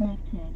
Disconnected.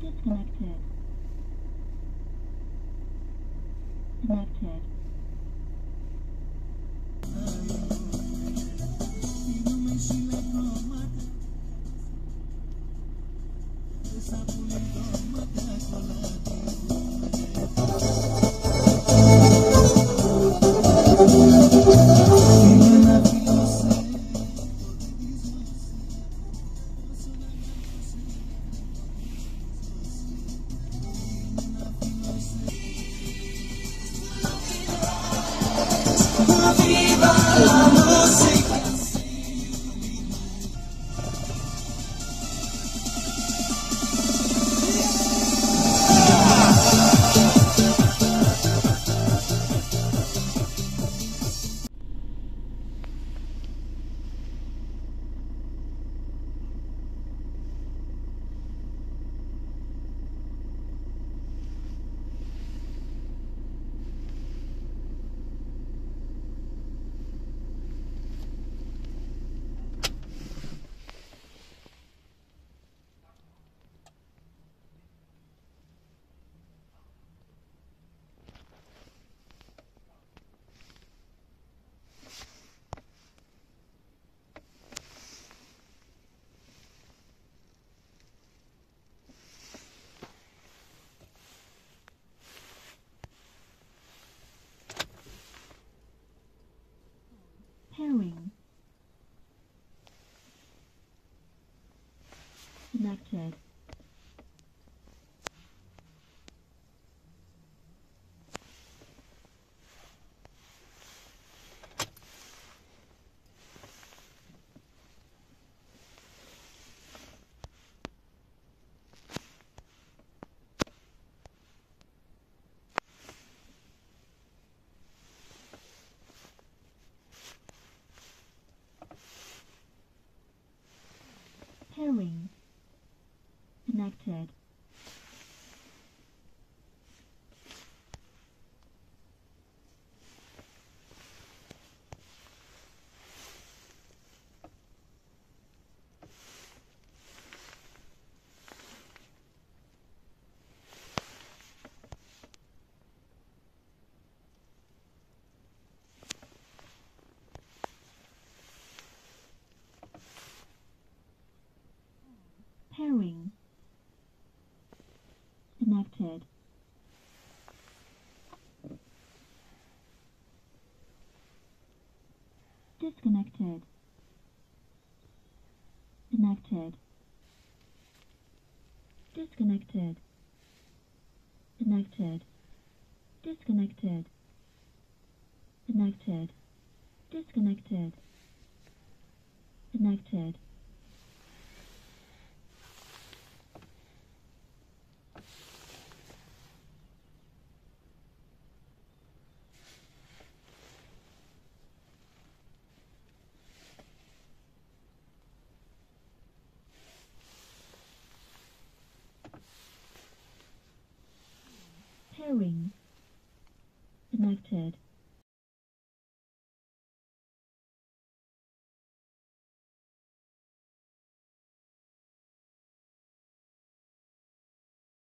Disconnected. Connected. Pairing. Connected. Pairing. Connected. Pairing. Connected. Disconnected. Connected. Disconnected. Connected. Disconnected. Connected. Disconnected. Connected. Connected.